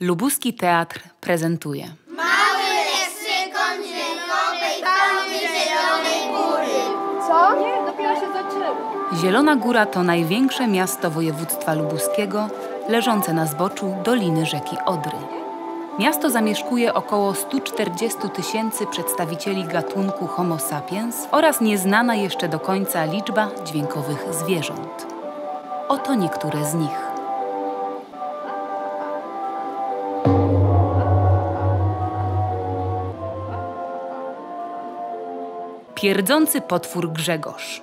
Lubuski Teatr prezentuje Mały leksykon dźwiękowej fauny Zielonej Góry. Co? Nie, dopiero się zaczęło. Zielona Góra to największe miasto województwa lubuskiego, leżące na zboczu doliny rzeki Odry. Miasto zamieszkuje około 140 tysięcy przedstawicieli gatunku Homo sapiens oraz nieznana jeszcze do końca liczba dźwiękowych zwierząt. Oto niektóre z nich. Pierdzący potwór Grzegorz.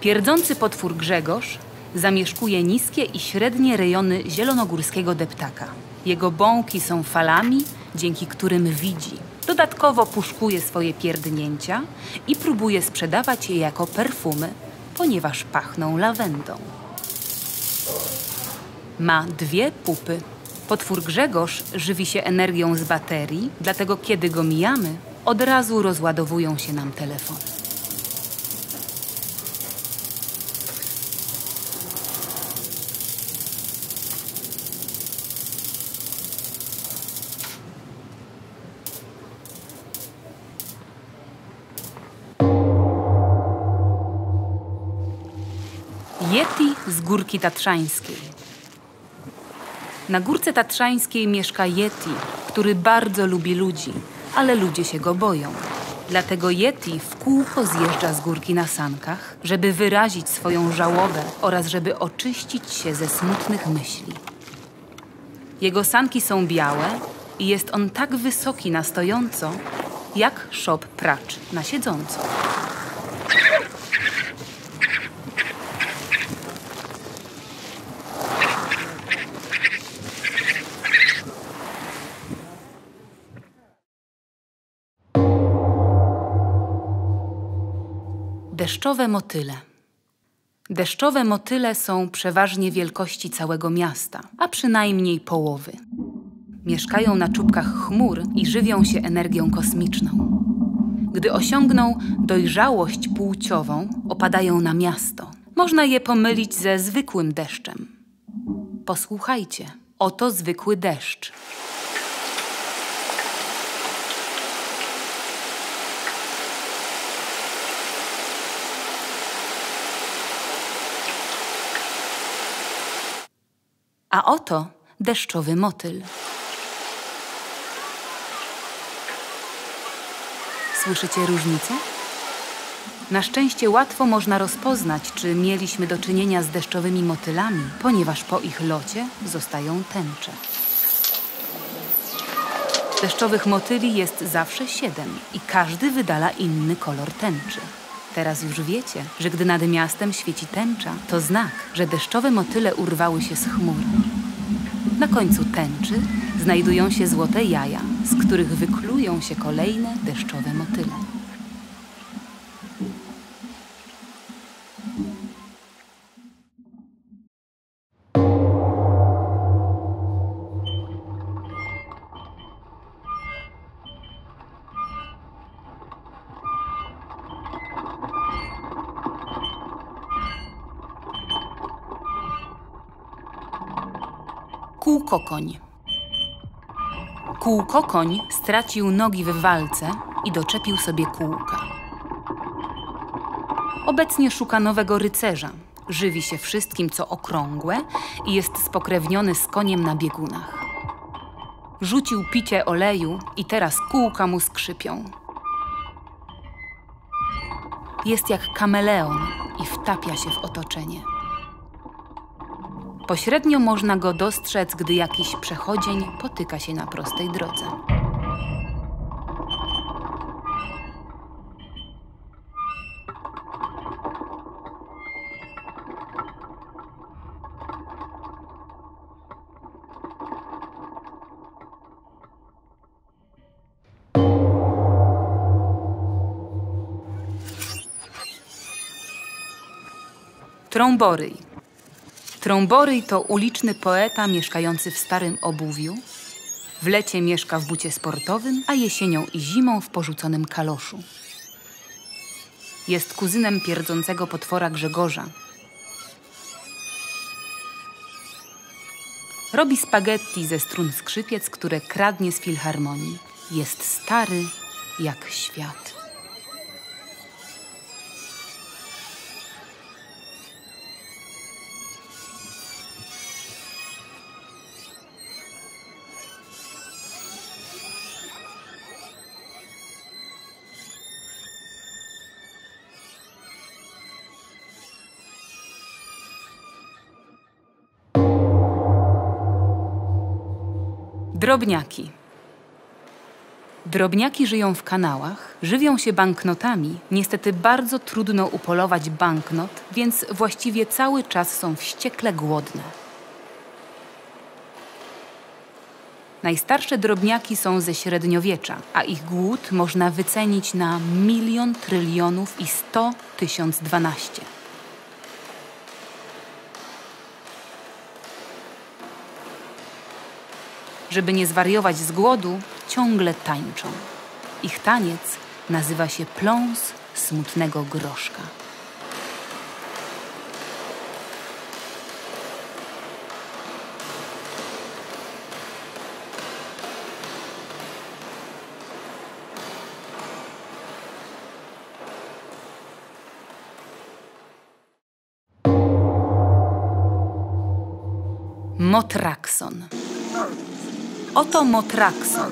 Pierdzący potwór Grzegorz zamieszkuje niskie i średnie rejony zielonogórskiego deptaka. Jego bąki są falami, dzięki którym widzi. Dodatkowo puszkuje swoje pierdnięcia i próbuje sprzedawać je jako perfumy, ponieważ pachną lawendą. Ma dwie pupy. Potwór Grzegorz żywi się energią z baterii, dlatego kiedy go mijamy, od razu rozładowują się nam telefony. Yeti z Górki Tatrzańskiej. Na Górce Tatrzańskiej mieszka Yeti, który bardzo lubi ludzi, ale ludzie się go boją. Dlatego Yeti w kółko zjeżdża z górki na sankach, żeby wyrazić swoją żałobę oraz żeby oczyścić się ze smutnych myśli. Jego sanki są białe i jest on tak wysoki na stojąco, jak szop pracz na siedząco. Deszczowe motyle. Deszczowe motyle są przeważnie wielkości całego miasta, a przynajmniej połowy. Mieszkają na czubkach chmur i żywią się energią kosmiczną. Gdy osiągną dojrzałość płciową, opadają na miasto. Można je pomylić ze zwykłym deszczem. Posłuchajcie, oto zwykły deszcz. A oto deszczowy motyl. Słyszycie różnicę? Na szczęście łatwo można rozpoznać, czy mieliśmy do czynienia z deszczowymi motylami, ponieważ po ich locie zostają tęcze. Deszczowych motyli jest zawsze siedem i każdy wydala inny kolor tęczy. Teraz już wiecie, że gdy nad miastem świeci tęcza, to znak, że deszczowe motyle urwały się z chmur. Na końcu tęczy znajdują się złote jaja, z których wyklują się kolejne deszczowe motyle. Kółkokoń. Kółkokoń stracił nogi w walce i doczepił sobie kółka. Obecnie szuka nowego rycerza. Żywi się wszystkim, co okrągłe i jest spokrewniony z koniem na biegunach. Rzucił picie oleju i teraz kółka mu skrzypią. Jest jak kameleon i wtapia się w otoczenie. Pośrednio można go dostrzec, gdy jakiś przechodzień potyka się na prostej drodze. Trąboryj. Trąboryj to uliczny poeta mieszkający w starym obuwiu. W lecie mieszka w bucie sportowym, a jesienią i zimą w porzuconym kaloszu. Jest kuzynem pierdzącego potwora Grzegorza. Robi spaghetti ze strun skrzypiec, które kradnie z filharmonii. Jest stary jak świat. Drobniaki. Drobniaki żyją w kanałach, żywią się banknotami. Niestety bardzo trudno upolować banknot, więc właściwie cały czas są wściekle głodne. Najstarsze drobniaki są ze średniowiecza, a ich głód można wycenić na milion trylionów i sto tysiąc dwanaście. Żeby nie zwariować z głodu, ciągle tańczą. Ich taniec nazywa się pląs smutnego groszka. Motrakson. Oto Motrakson.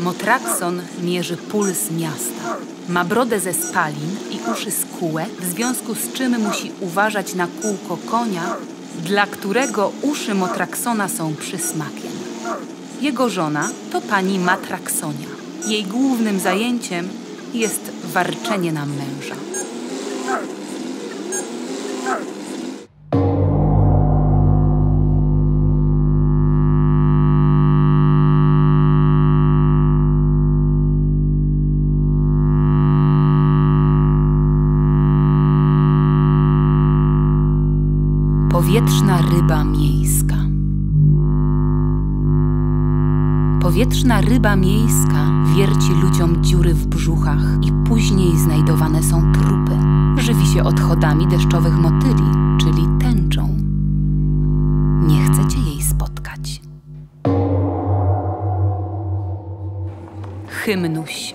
Motrakson mierzy puls miasta. Ma brodę ze spalin i uszy skółe, w związku z czym musi uważać na kółko konia, dla którego uszy Motraksona są przysmakiem. Jego żona to pani Matraksonia. Jej głównym zajęciem jest warczenie na męża. Powietrzna ryba miejska. Powietrzna ryba miejska wierci ludziom dziury w brzuchach i później znajdowane są trupy. Żywi się odchodami deszczowych motyli, czyli tęczą. Nie chcecie jej spotkać. Hymnuś.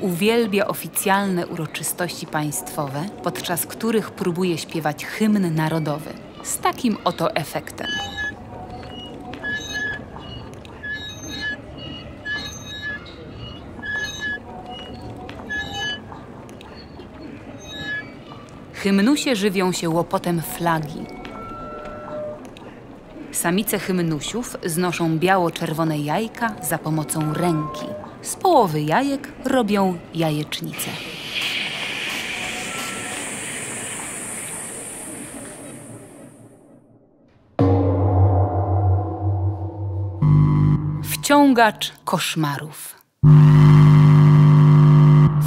Uwielbia oficjalne uroczystości państwowe, podczas których próbuje śpiewać hymn narodowy. Z takim oto efektem. Hymnusie żywią się łopotem flagi. Samice hymnusiów znoszą biało-czerwone jajka za pomocą ręki. Z połowy jajek robią jajecznicę. Wciągacz koszmarów.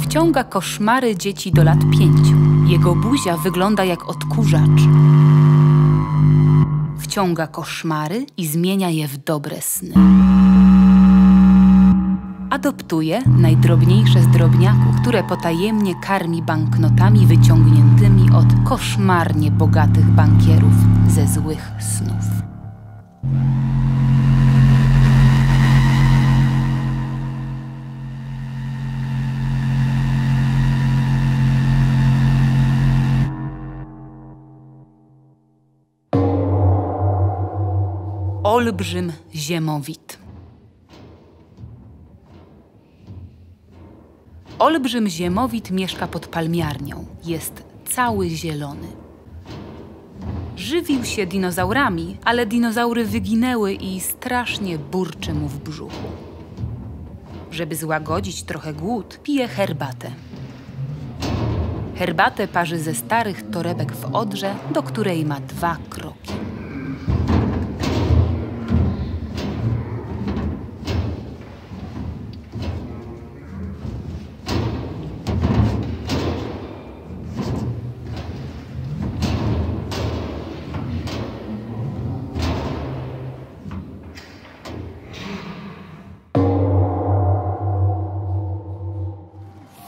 Wciąga koszmary dzieci do lat pięciu. Jego buzia wygląda jak odkurzacz. Wciąga koszmary i zmienia je w dobre sny adoptuje najdrobniejsze z drobniaków, które potajemnie karmi banknotami wyciągniętymi od koszmarnie bogatych bankierów ze złych snów. Olbrzym ziemowit. Olbrzym ziemowit mieszka pod palmiarnią. Jest cały zielony. Żywił się dinozaurami, ale dinozaury wyginęły i strasznie burczy mu w brzuchu. Żeby złagodzić trochę głód, pije herbatę. Herbatę parzy ze starych torebek w odrze, do której ma dwa kroki.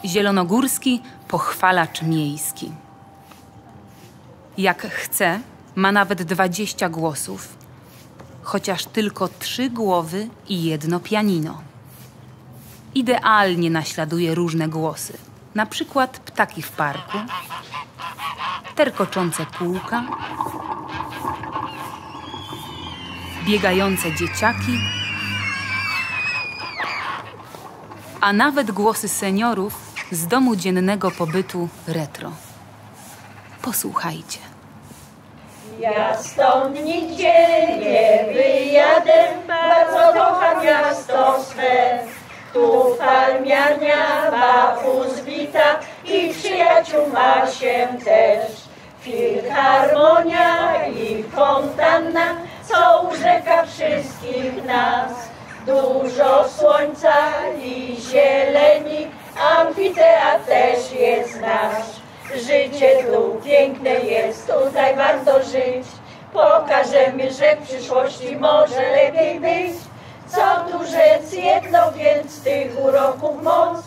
Zielonogórski pochwalacz miejski. Jak chce, Ma nawet 20 głosów, chociaż tylko trzy głowy i jedno pianino. Idealnie naśladuje różne głosy, na przykład ptaki w parku, terkoczące kółka, biegające dzieciaki, a nawet głosy seniorów z domu dziennego pobytu retro. Posłuchajcie. Ja stąd nigdzie nie wyjadę, bardzo kocham miasto swe. Tu farmiarnia Bachus wita i przyjaciół ma się też. Filharmonia i fontanna, co urzeka wszystkich nas. Dużo słońca i zieleni, amfiteatr też jest nasz. Życie tu piękne jest, tutaj warto żyć. Pokażemy, że w przyszłości może lepiej być. Co tu rzec, jedno więc tych uroków moc,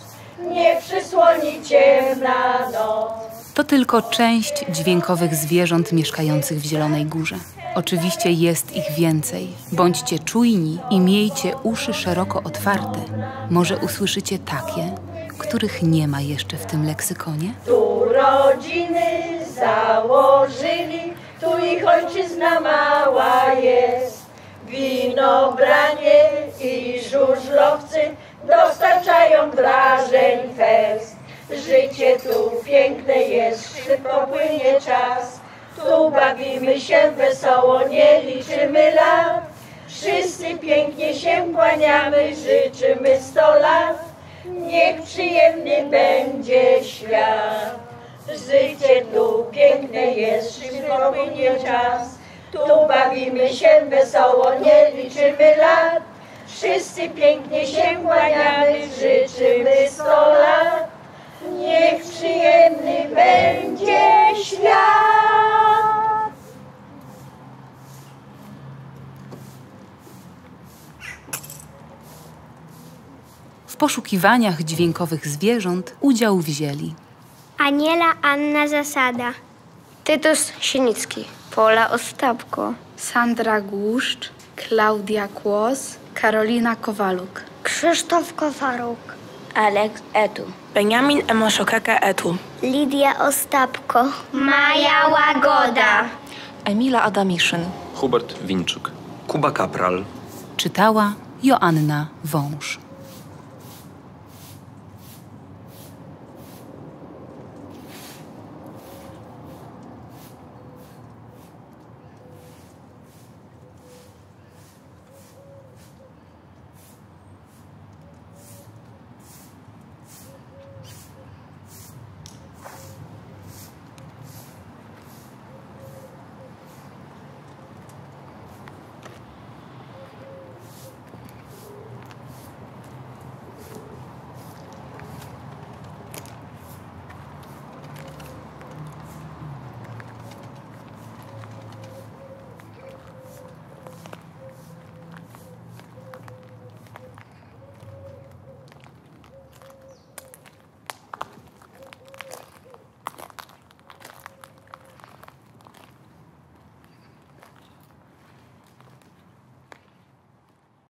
nie przysłoni ciemna noc. To tylko część dźwiękowych zwierząt mieszkających w Zielonej Górze. Oczywiście jest ich więcej. Bądźcie czujni i miejcie uszy szeroko otwarte. Może usłyszycie takie, których nie ma jeszcze w tym leksykonie? Tu rodziny założyli, tu ich ojczyzna mała jest. Winobranie i żużlowcy dostarczają wrażeń fest. Życie tu piękne jest, szybko płynie czas. Tu bawimy się wesoło, nie liczymy lat. Wszyscy pięknie się kłaniamy, życzymy sto lat. Niech przyjemny będzie świat. Życie tu piękne jest, szybko płynie czas. Tu bawimy się wesoło, nie liczymy lat. Wszyscy pięknie się kłaniamy, życzymy sto lat. Niech przyjemny będzie świat. W poszukiwaniach dźwiękowych zwierząt udział wzięli Aniela Anna Zasada. Tytus Sienicki, Pola Ostapko, Sandra Głuszcz, Klaudia Kłos, Karolina Kowaluk. Krzysztof Kowaruk. Alex Etu. Benjamin Emoszokaka Etu. Lidia Ostapko. Maja Łagoda. Emila Adamiszyn. Hubert Winczuk. Kuba Kapral. czytała Joanna Wąż.